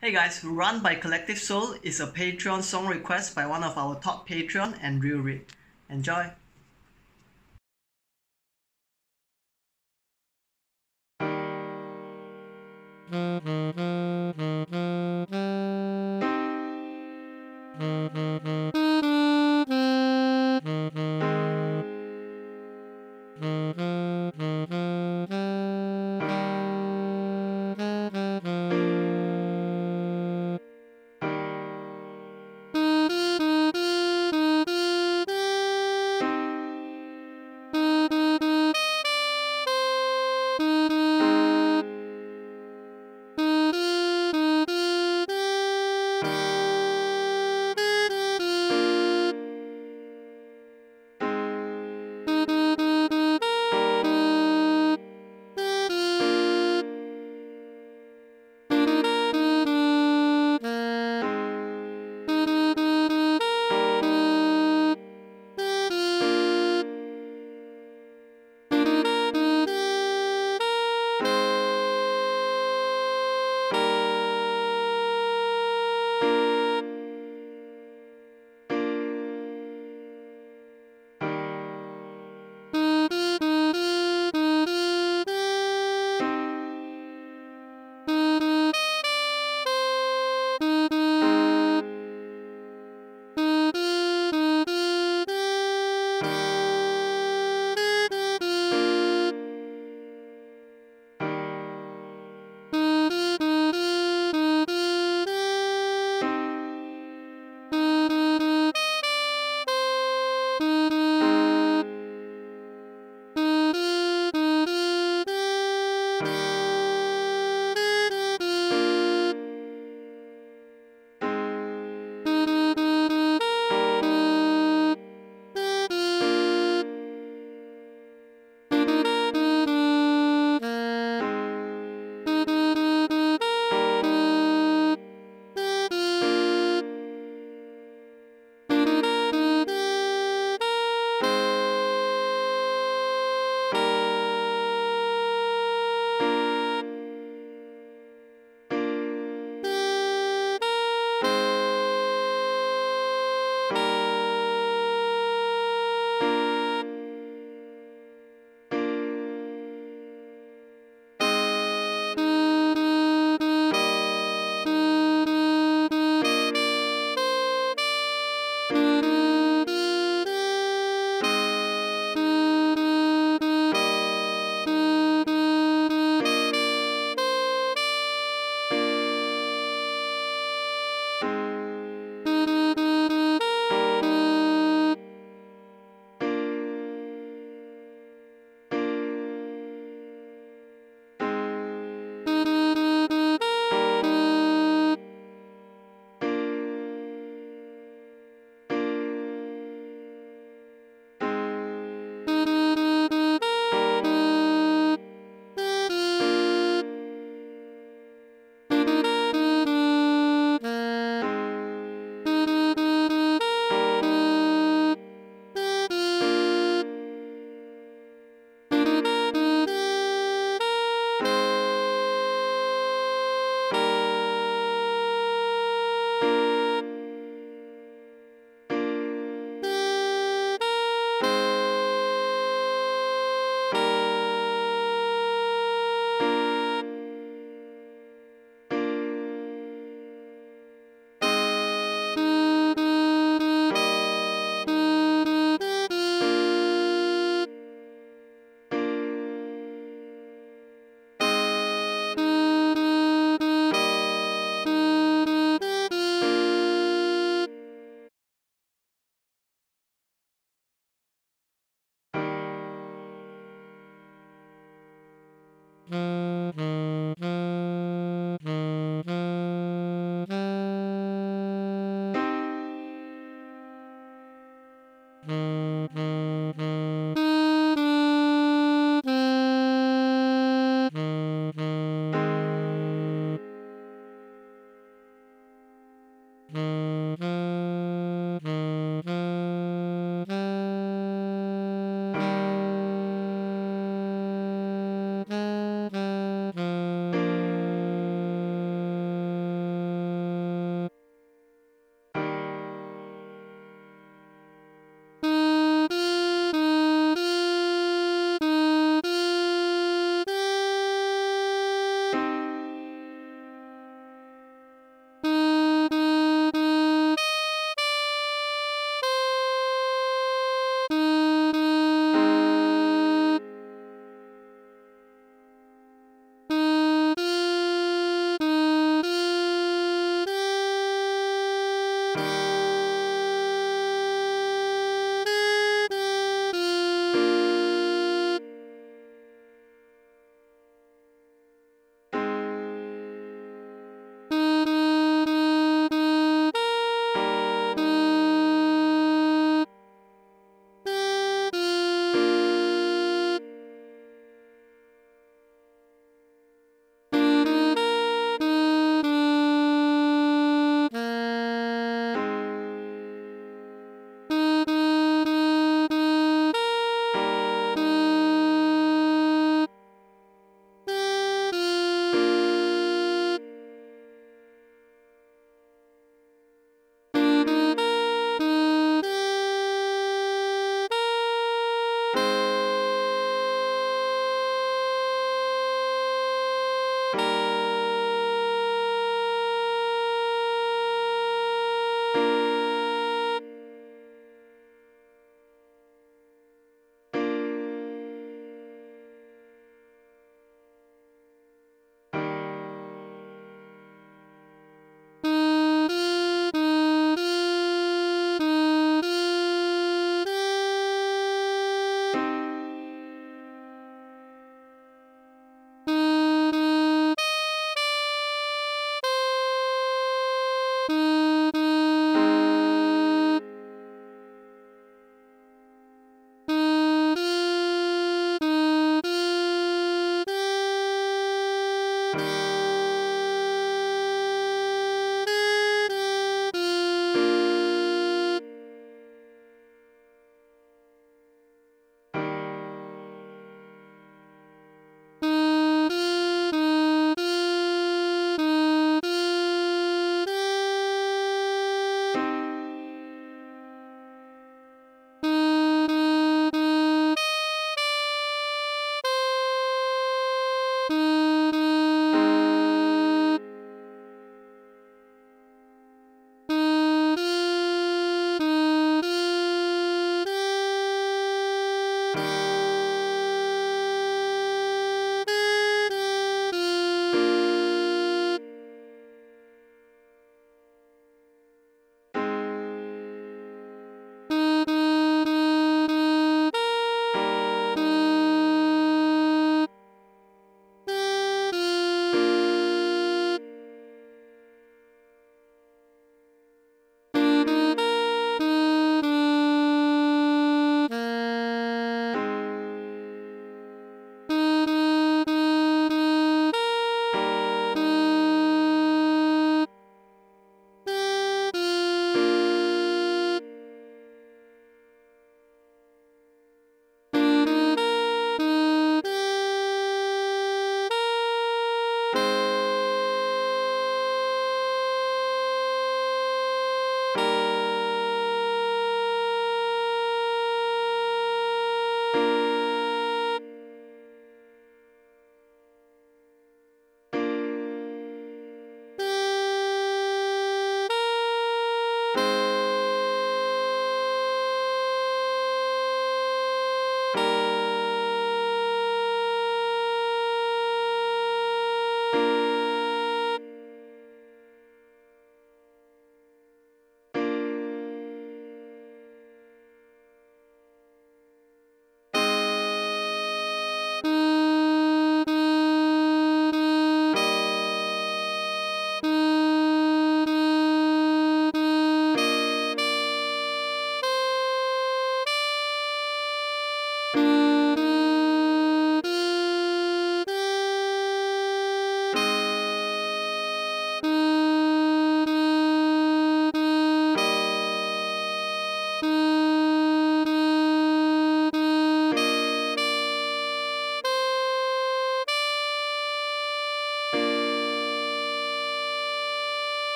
Hey guys, Run by Collective Soul is a Patreon song request by one of our top Patreon, Andrew Reed. Enjoy! Mm-hmm.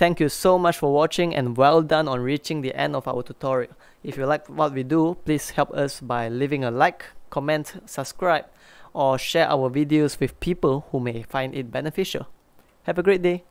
Thank you so much for watching and well done on reaching the end of our tutorial. If you like what we do, please help us by leaving a like, comment, subscribe, or share our videos with people who may find it beneficial. Have a great day.